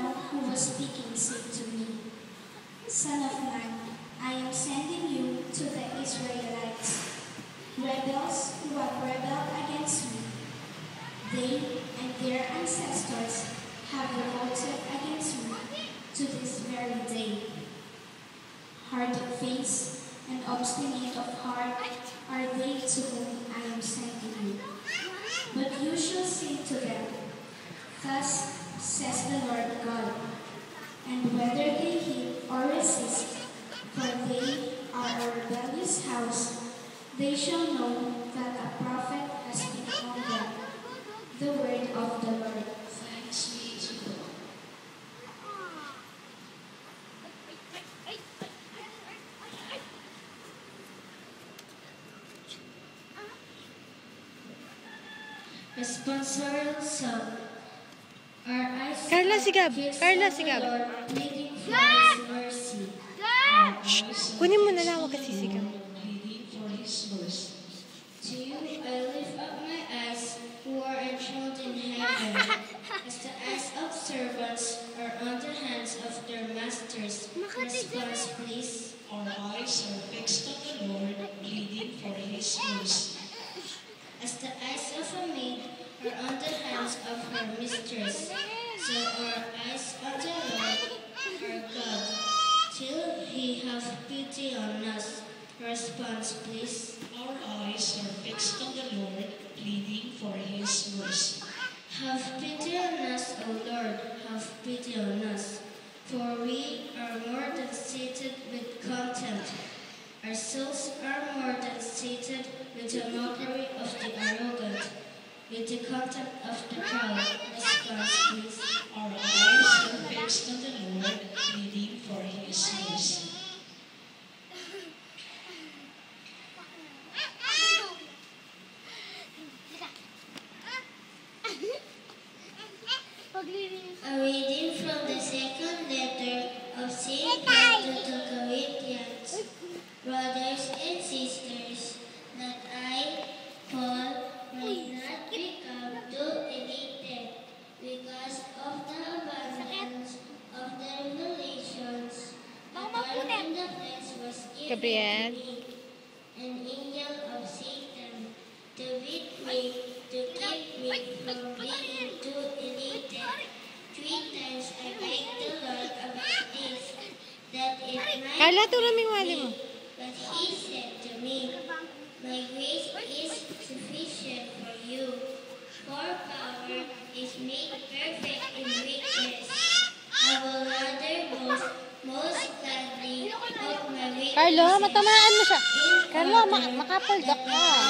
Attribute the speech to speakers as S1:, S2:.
S1: one who was speaking said to me, Son of man, I am sending you to the Israelites, rebels who have rebelled against me. They and their ancestors have revolted against me to this very day. Hard of face and obstinate of heart are they to whom I am sending you. But you shall say to them, Thus says the Lord God, and whether they heed or resist, for they are a rebellious house, they shall know that a prophet has among them. The word of the Lord.
S2: Thanks be to God.
S1: Responsorial song. Our eyes
S3: Carla, sigab.
S1: fixed
S3: Carla,
S1: on the
S3: sigab.
S1: Lord, pleading for His mercy.
S3: Kunin mo na lang, huwag kasi sigaw.
S2: Pleading for
S1: To you I lift up my eyes, who are enthroned in heaven, as the eyes of servants are on the hands of their masters. Response, please.
S2: Our eyes are fixed on the Lord, pleading for His mercy.
S1: As the eyes of a maid are on the her mistress, so our eyes the Lord, our God, till He have pity on us. Response, please.
S2: Our eyes are fixed on the Lord, pleading for His mercy.
S1: Have pity on us, O Lord, have pity on us. For we are more than sated with contempt. Our souls are more than sated with the mockery of the arrogant, with the contact of the proud. Response, please.
S2: Our eyes are fixed on the Lord, pleading for His mercy.
S1: A reading from the second letter of St. Paul to the Corinthians. Brothers
S3: Gabriel?
S1: to an angel of Satan, to beat me, to keep me from being too elated. Three times I begged the Lord about this, that it might
S3: tulungan mo yung wali mo.
S1: But he said to me, My grace is sufficient for you,
S3: Carlo, matamaan mo siya. Carlo, ma
S1: makapaldok
S3: ka.